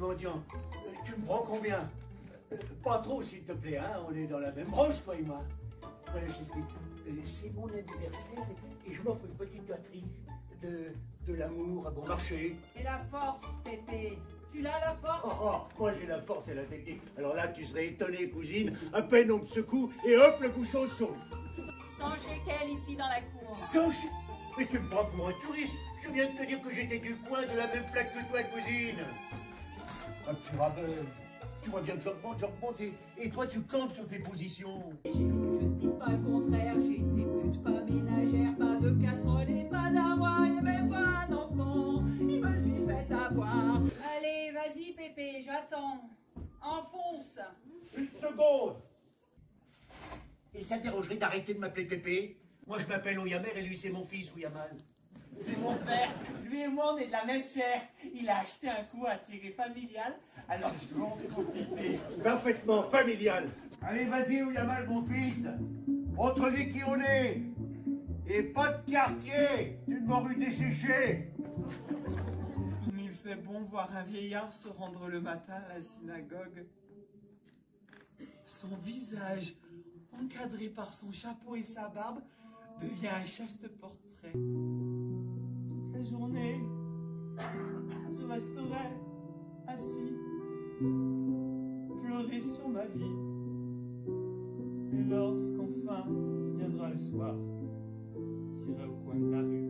mendiant. Euh, tu me prends combien Euh, Pas trop, s'il te plaît, hein On est dans la même branche, toi et moi. Voilà, je t'explique. Euh, C'est mon anniversaire et je m'offre une petite gâterie de, de l'amour à bon marché. Et la force, Pépé Tu l'as la force Oh, oh, moi j'ai la force et la technique. Alors là, tu serais étonnée, cousine. À peine on me secoue et hop, le bouchon saute. Sans quel ici dans la cour. Sans Mais tu me prends pour un touriste. Je viens de te dire que j'étais du coin de la même plaque que toi, cousine. Ah, tu rabelles. Tu vois bien que j'augmente, j'augmente et, et toi tu campes sur tes positions. Chérie, je ne dis pas le contraire, j'ai été pute, pas ménagère, pas de casserole et pas d'avoir, il même pas d'enfant, il me suis fait avoir. Allez, vas-y Pépé, j'attends. Enfonce Une seconde Et ça te dérangerait d'arrêter de m'appeler Pépé? Moi je m'appelle Ouyamer et lui c'est mon fils Ouyamal. C'est mon père. Lui et moi, on est de la même chair. Il a acheté un coup à tirer familial, alors je vais en profiter. Parfaitement familial. Allez, vas-y, Ouyamal, mon fils. Montre-lui qui on est. Et pas de quartier, d'une morue desséchée. Il me fait bon voir un vieillard se rendre le matin à la synagogue. Son visage, encadré par son chapeau et sa barbe, devient un chaste portrait. Pleurer sur ma vie. Et lorsqu'enfin viendra le soir, j'irai au coin de la rue,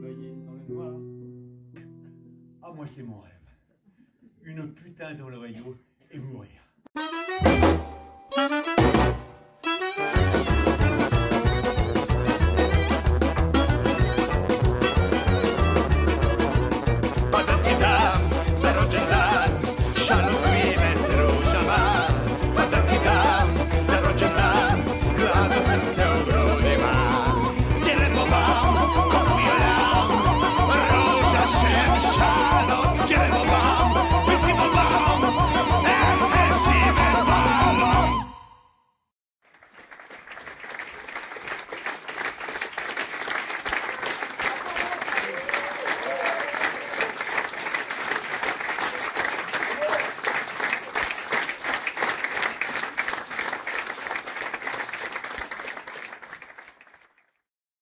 veiller dans le noir. Ah, moi c'est mon rêve. Une putain dans l'oreillot et mourir.